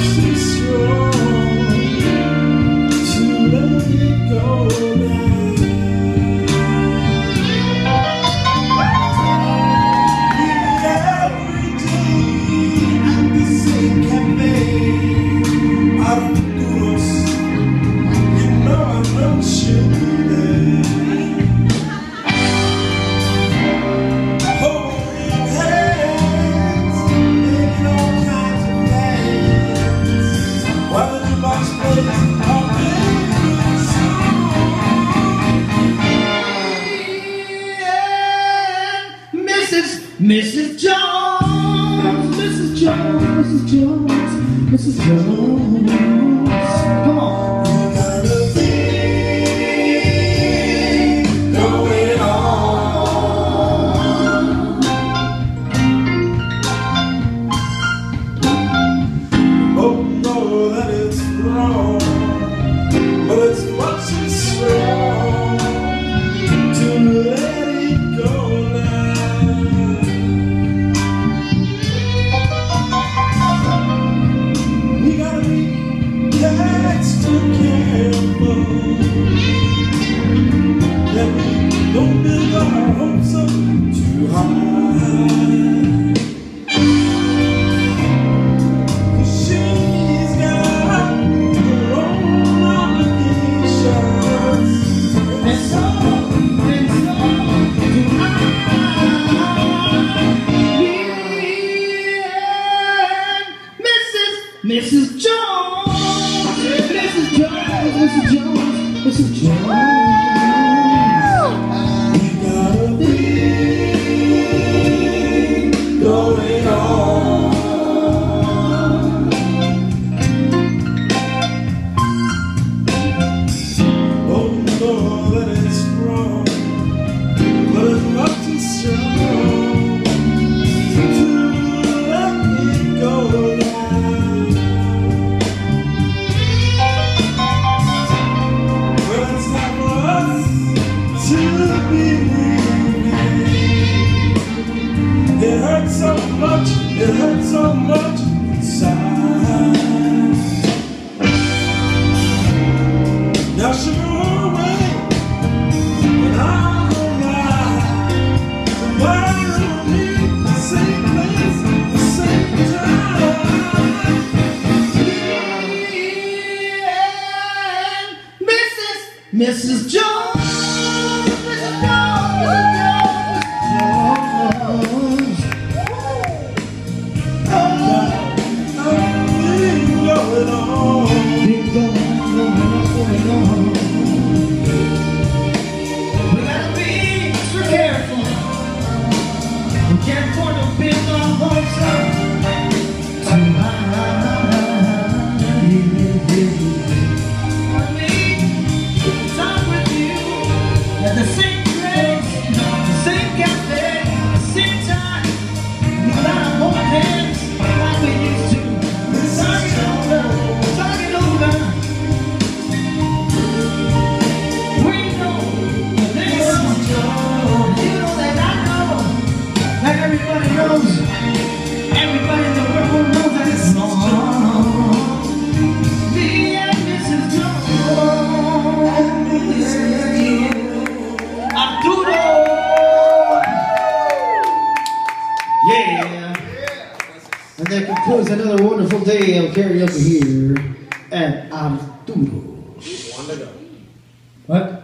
exercício. Mrs. Jones, Mrs. Jones, Mrs. Jones, Mrs. Jones. Mrs. Jones, Mrs. Jones, Mrs. Jones, Mrs. Jones. so much, it hurts so much inside. Now she moved and I'm. The same place, the same time. Mrs. Mrs. Jones. And for the to build. And that concludes another wonderful day of karaoke here at Arturo. What?